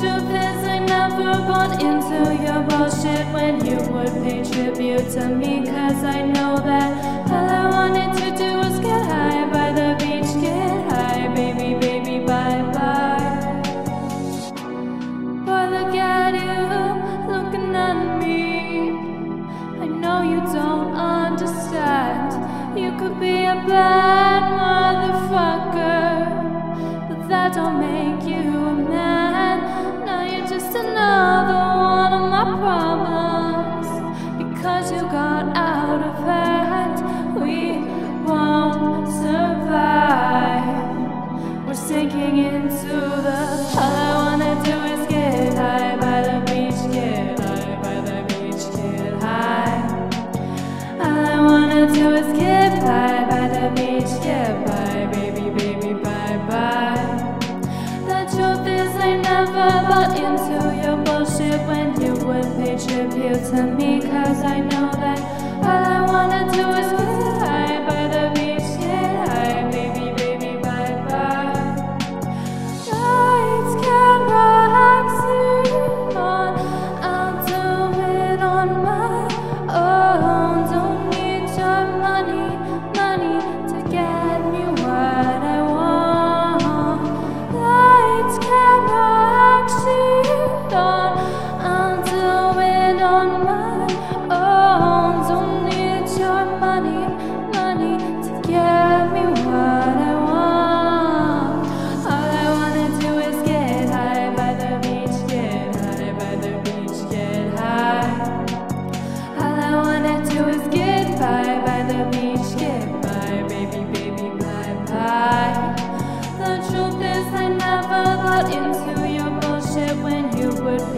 Truth is, I never bought into your bullshit when you would pay tribute to me. Cause I know that all I wanted to do was get high by the beach, get high, baby, baby, bye bye. But look at you looking at me. I know you don't understand. You could be a bad motherfucker, but that don't make you just another one of my problems. Because you got out of hand, we won't survive. We're sinking into the. All I wanna do is get high by the beach, get high by the beach, get high. All I wanna do is get by by the beach, get would pay tribute to me.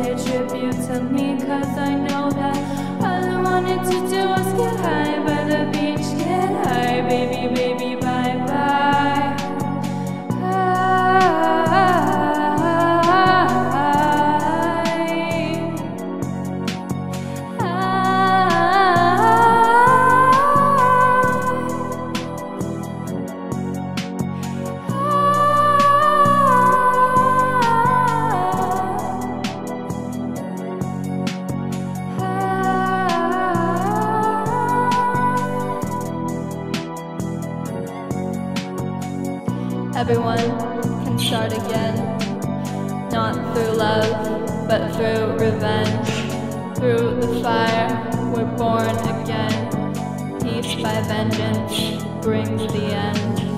Pay tribute to me. Cause I know that all I wanted to do was get high Everyone can start again, not through love, but through revenge. Through the fire, we're born again. Peace by vengeance brings the end.